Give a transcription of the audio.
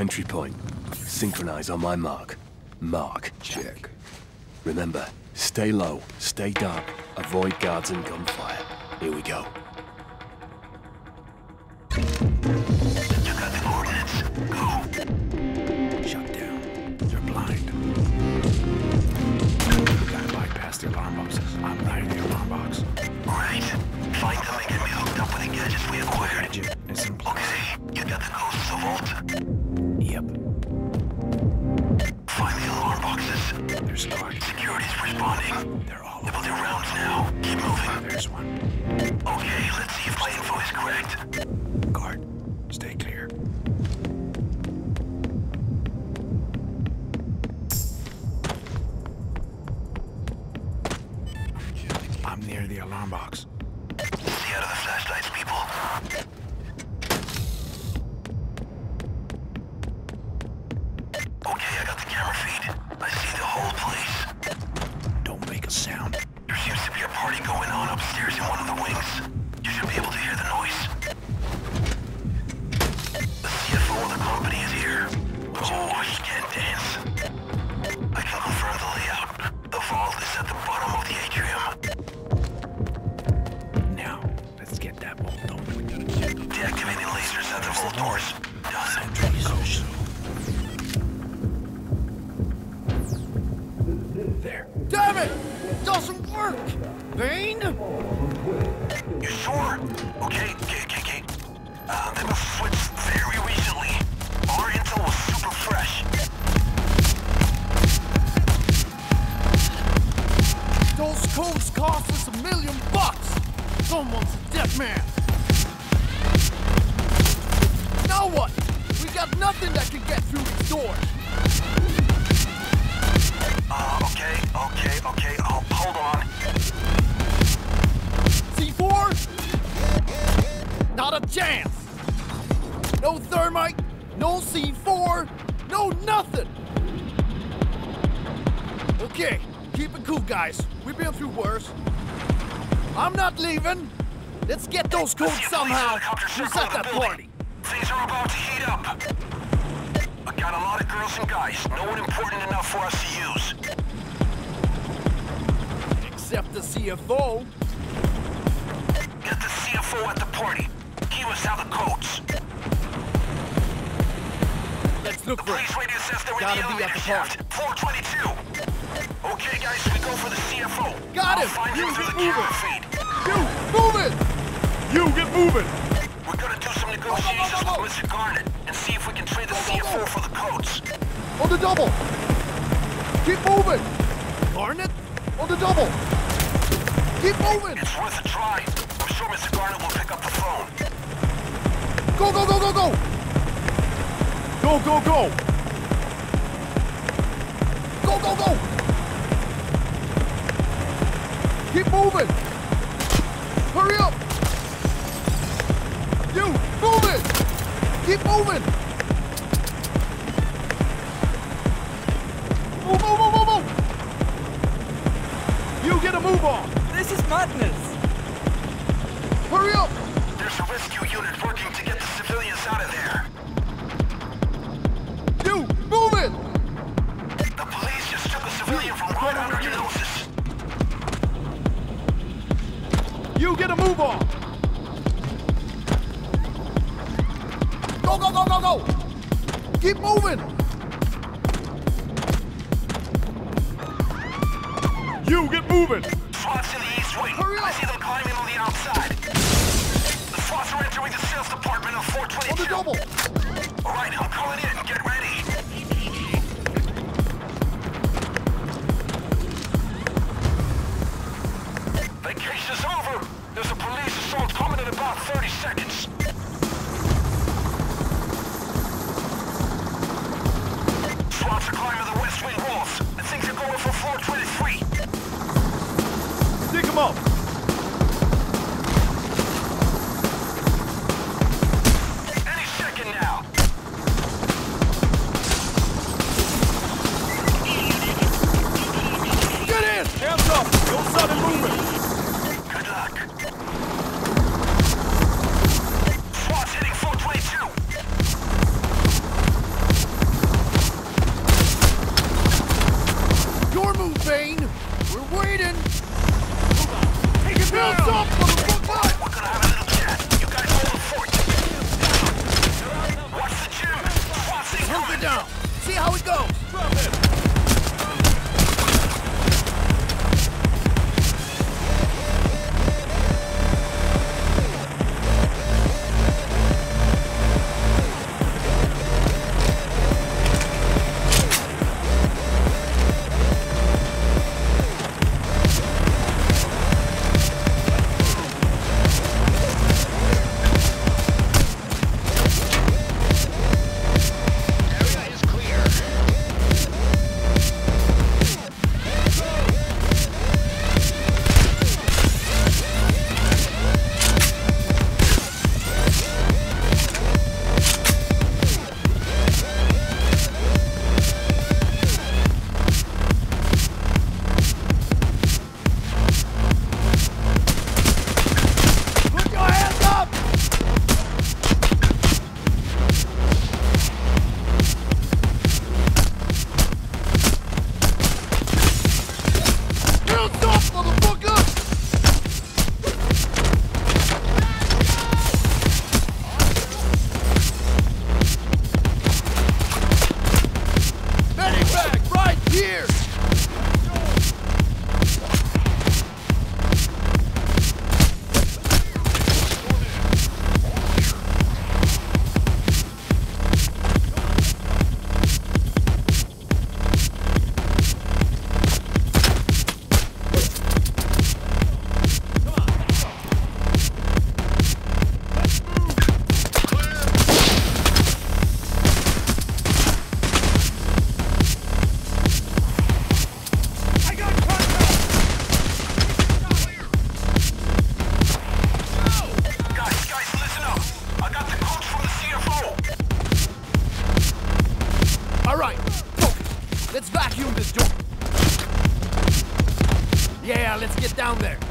Entry point. Synchronize on my mark. Mark. Check. Remember, stay low, stay dark, avoid guards and gunfire. Here we go. You got the coordinates. Go. Shut down. You're blind. We gotta bypass the alarm boxes. I'm right in the alarm box. Right. Find them and get me hooked up with the gadgets we acquired. Gadget in place. Okay, you got the codes to the vault. Yep. Find the alarm boxes. There's Clark. Security's responding. They're all They've over. their rounds now. Keep moving. There's one. Okay, let's see if my info is correct. Guard. Stay clear. I'm near the alarm box. You sure? Okay, okay, okay, okay. Uh, they must have switched very recently. Our intel was super fresh. Those codes cost us a million bucks! Someone's a dead man! Now what? We got nothing that can get through these doors! Chance! No thermite, no C4, no nothing! Okay, keep it cool, guys. We've been through worse. I'm not leaving. Let's get those codes somehow. helicopters We'll circle set the that party. Things are about to heat up. I got a lot of girls and guys. No one important enough for us to use. Except the CFO. Get the CFO at the party. He was out the codes. Let's look for it. Radio says they're Gotta the be elevator at shaft. 422. Okay, guys, we go for the CFO. Got I'll him. find You him through get the moving. feed. You, move it! You get moving! We're gonna do some negotiations go, go. with Mr. Garnet and see if we can trade the Go, go, CFO go. for the codes. On the double! Keep moving! Garnet, on the double! Keep moving! It's worth a try. I'm sure Mr. Garnet will pick up the phone. Go, go, go, go, go! Go, go, go! Go, go, go! Keep moving! Hurry up! You, move it! Keep moving! Move, move, move, move, move! You get a move on! This is madness! Hurry up! Rescue unit working to get the civilians out of there. You, move it! The police just took a civilian from right under your noses. You get a move on! Go, go, go, go, go! Keep moving! You get moving! SWAT's in the east wing. Hurry up. On the double! All right, I'm calling in. Get ready. Vacation is over. There's a police assault coming in about 30 seconds. SWATs are climbing the west wing walls. I think they're going for floor 23. Dig him up! down. See how it goes. Yeah, let's get down there.